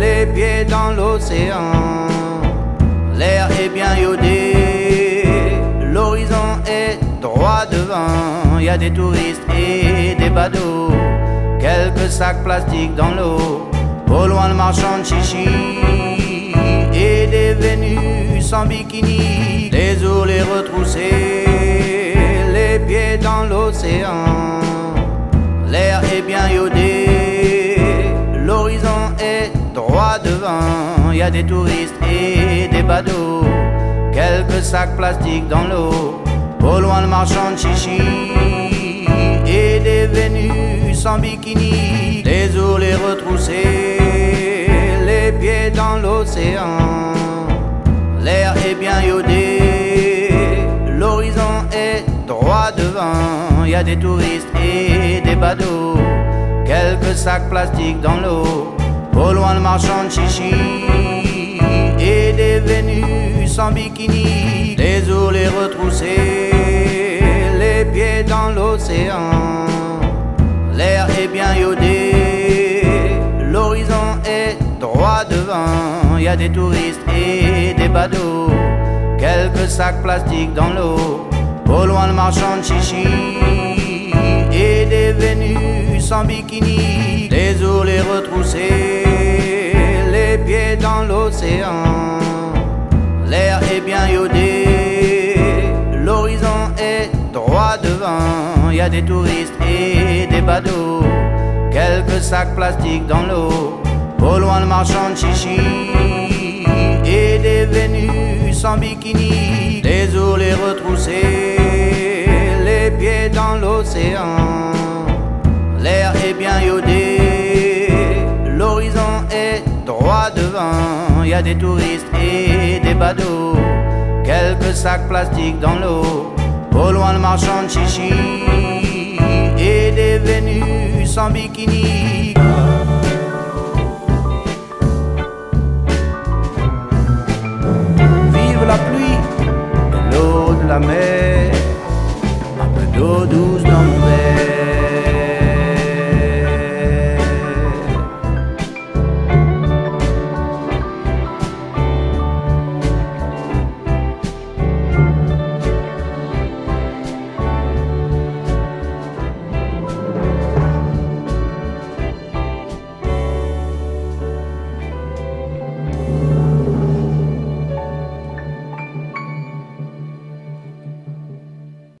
les pieds dans l'océan. L'air est bien iodé, l'horizon est droit devant. Y a des touristes et des badauds, quelques sacs plastiques dans l'eau. Au loin le marchand de chichi et des Vénus en bikini. Des eaux les retroussées, les pieds dans l'océan. L'air est bien iodé droit devant. Y a des touristes et des badauds, quelques sacs plastiques dans l'eau. Au loin le marchand de chichi et des Vénus en bikini, des les retroussés, les pieds dans l'océan. L'air est bien iodé, l'horizon est droit devant. Y a des touristes et des badauds, quelques sacs plastiques dans l'eau. Au loin le marchand de chichi et des Vénus en bikini, des les retroussés, les pieds dans l'océan. L'air est bien iodé, l'horizon est droit devant. Y a des touristes et des badauds, quelques sacs plastiques dans l'eau. Au loin le marchand de chichi et des Vénus en bikini, des les retroussés, dans l'océan. L'air est bien iodé, l'horizon est droit devant. Y a des touristes et des badauds, quelques sacs plastiques dans l'eau. Au loin le marchand de chichi et des Vénus en bikini, des les retroussés, les pieds dans l'océan. L'air est bien iodé, il y a des touristes et des badauds. Quelques sacs plastiques dans l'eau, au loin le marchand de chichi et des Vénus en bikini. Vive la pluie, l'eau de la mer, un peu d'eau douce dans mon verre.